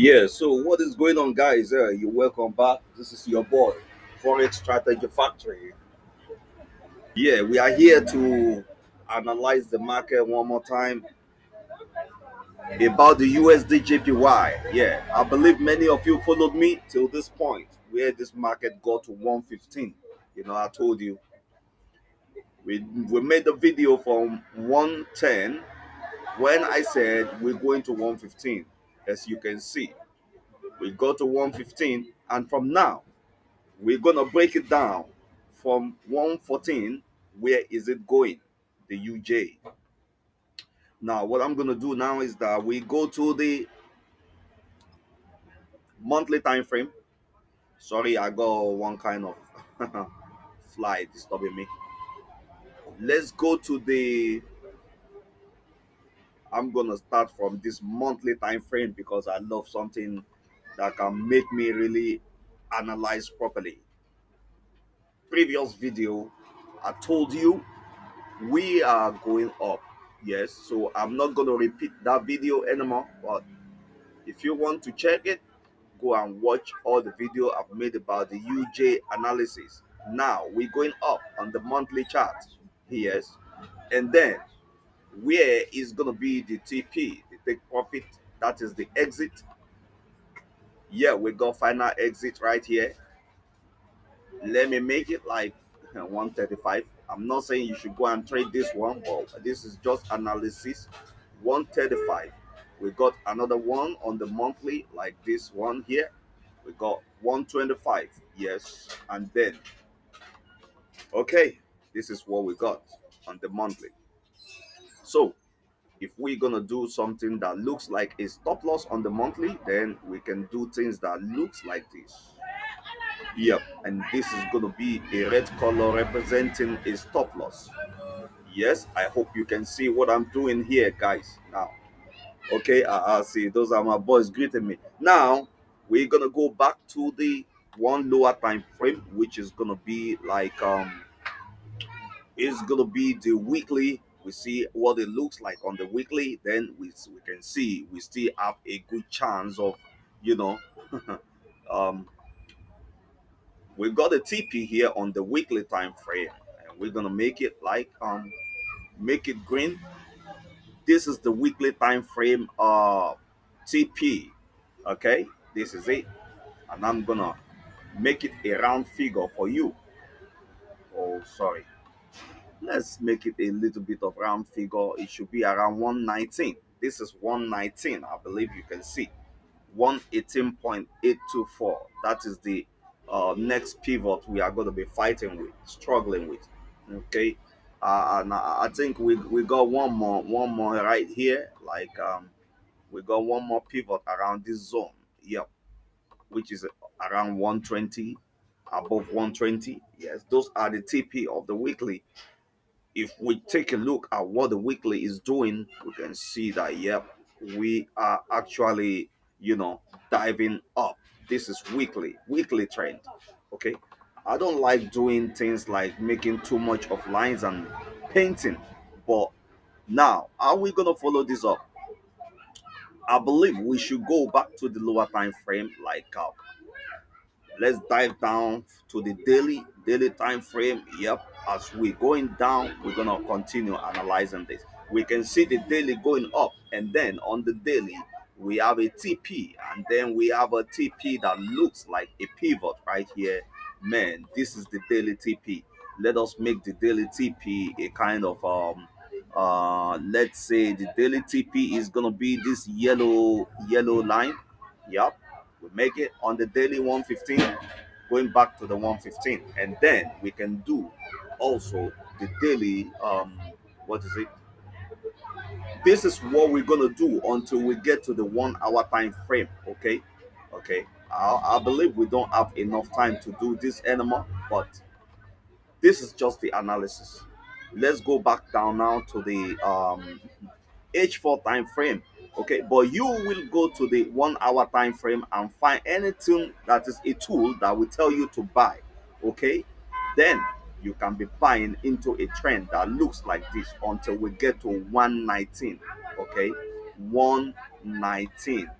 Yeah, so what is going on, guys? Uh, you welcome back. This is your boy, Forex Strategy Factory. Yeah, we are here to analyze the market one more time about the USD JPY. Yeah, I believe many of you followed me till this point where this market got to 115. You know, I told you we we made the video from 110 when I said we're going to 115 as you can see. We go to 115, and from now, we're gonna break it down from 114. Where is it going? The UJ. Now, what I'm gonna do now is that we go to the monthly time frame. Sorry, I got one kind of fly disturbing me. Let's go to the I'm gonna start from this monthly time frame because I love something that can make me really analyze properly. Previous video, I told you we are going up. Yes, so I'm not gonna repeat that video anymore. But if you want to check it, go and watch all the video I've made about the UJ analysis. Now we're going up on the monthly chart. Yes, and then where is going to be the TP, the take profit, that is the exit. Yeah, we got final exit right here. Let me make it like uh, 135. I'm not saying you should go and trade this one, but this is just analysis. 135. We got another one on the monthly, like this one here. We got 125. Yes, and then okay, this is what we got on the monthly. So if we're gonna do something that looks like a stop loss on the monthly, then we can do things that looks like this. Yep, and this is gonna be a red color representing a stop loss. Yes, I hope you can see what I'm doing here, guys. Now, okay, I, I see those are my boys greeting me. Now we're gonna go back to the one lower time frame, which is gonna be like um, is gonna be the weekly we see what it looks like on the weekly, then we, we can see we still have a good chance of, you know, um, we got a TP here on the weekly time frame, and we're gonna make it like um, make it green. This is the weekly time frame uh TP. Okay, this is it, and I'm gonna make it a round figure for you. Oh, sorry let's make it a little bit of round figure. It should be around 119 this is 119 i believe you can see. 118.824 that is the uh, next pivot we are going to be fighting with struggling with. Okay? Uh, and i think we, we got one more one more right here. Like um we got one more pivot around this zone. Yep. Which is around 120 above 120 yes those are the tp of the weekly if we take a look at what the weekly is doing, we can see that, yep, we are actually, you know, diving up. This is weekly, weekly trend. Okay. I don't like doing things like making too much of lines and painting. But now, are we going to follow this up? I believe we should go back to the lower time frame like uh, let's dive down to the daily daily time frame. Yep as we're going down we're gonna continue analyzing this. We can see the daily going up and then on the daily we have a tp and then we have a tp that looks like a pivot right here. Man this is the daily tp let us make the daily tp a kind of um uh let's say the daily tp is gonna be this yellow yellow line. Yep we make it on the daily 115 going back to the 115 and then we can do also the daily um what is it? This is what we're gonna do until we get to the one hour time frame okay? Okay I, I believe we don't have enough time to do this anymore but this is just the analysis. Let's go back down now to the um h4 time frame okay but you will go to the one hour time frame and find anything that is a tool that will tell you to buy okay? Then you can be buying into a trend that looks like this until we get to 119 okay? 119